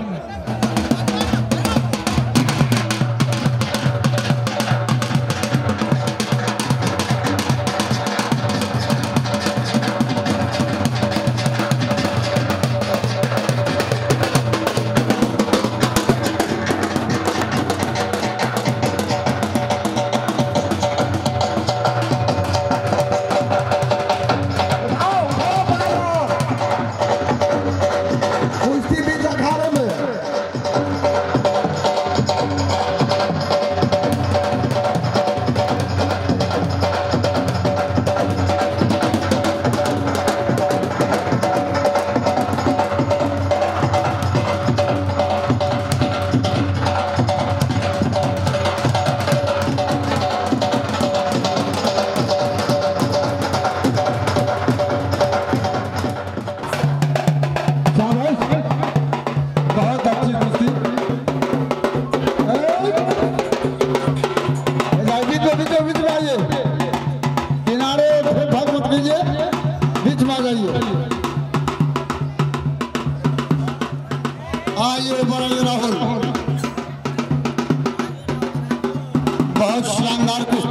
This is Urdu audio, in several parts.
Bye.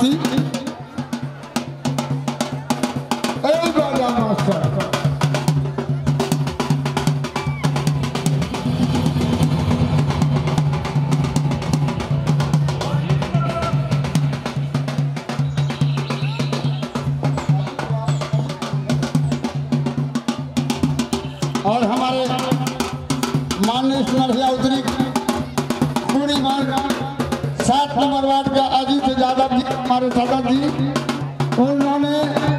Mm-hmm. Onları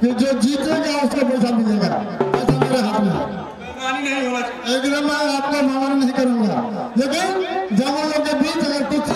کہ جو جیتے گا اس کو پیسہ ملے گا۔ پیسہ میرے ہاتھ میں ایک دم میں آپ کا مامان نہیں کروں گا۔ لیکن جوانوں کے بیچ اگر کچھ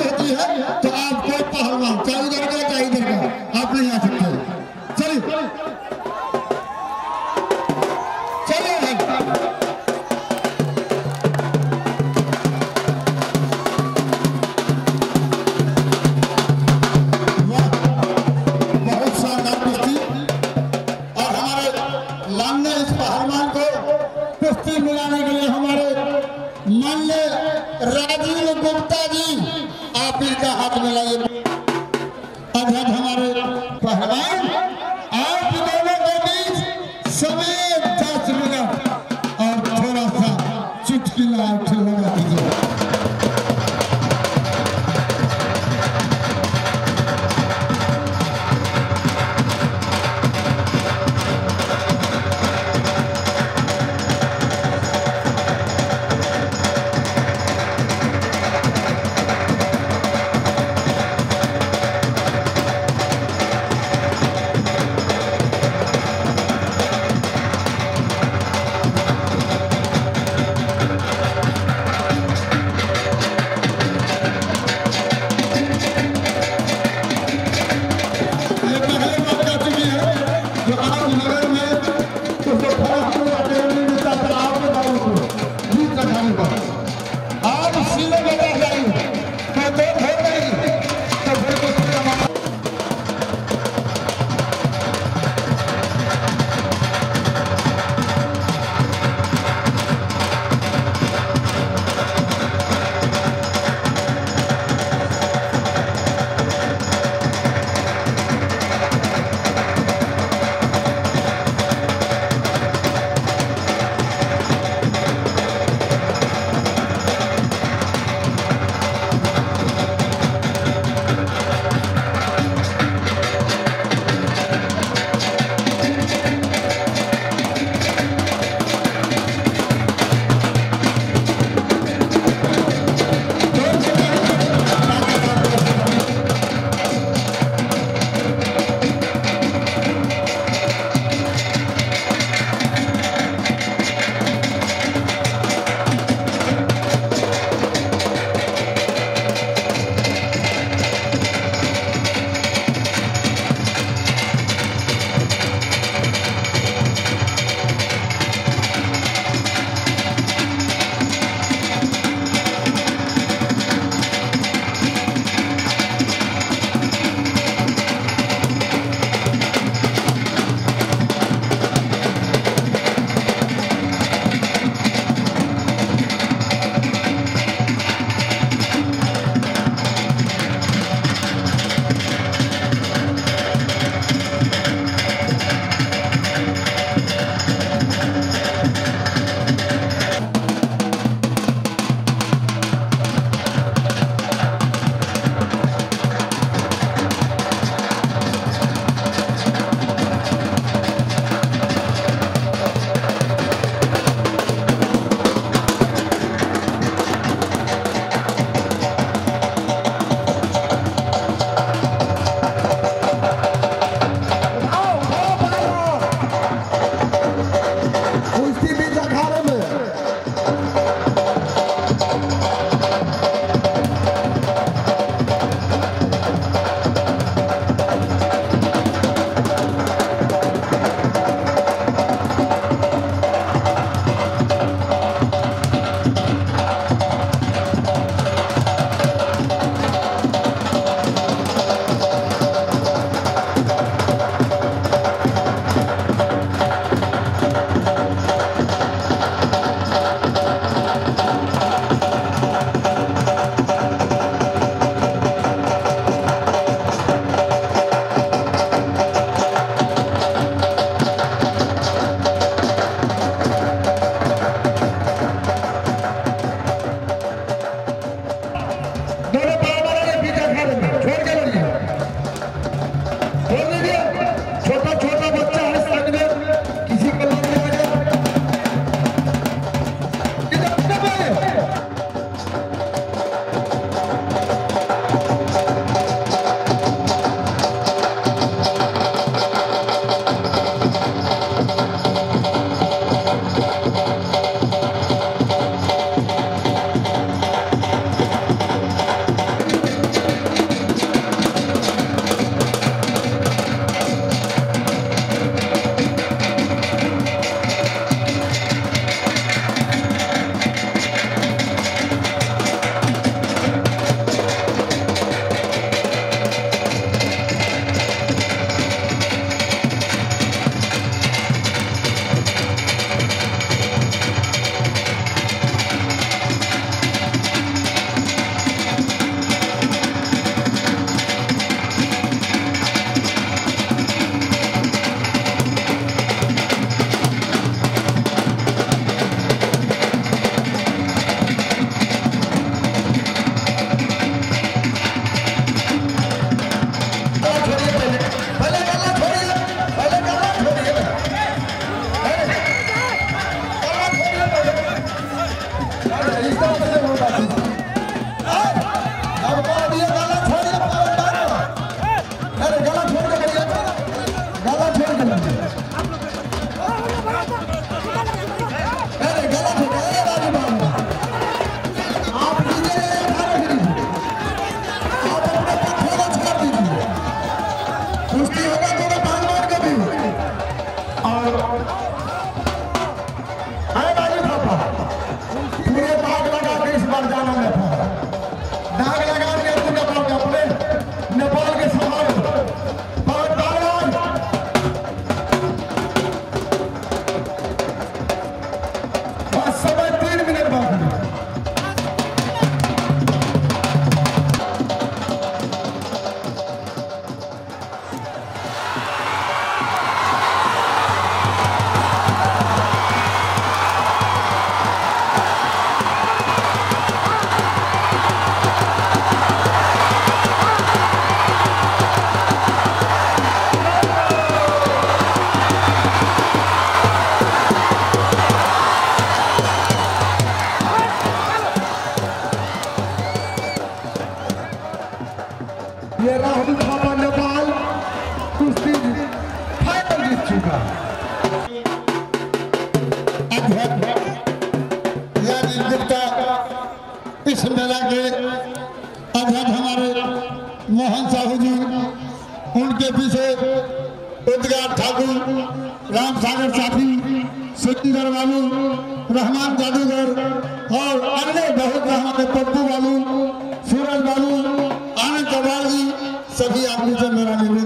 سبھی آدمی سے میرا نیو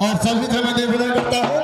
اور سبھی سے میں دیکھنا کرتا ہوں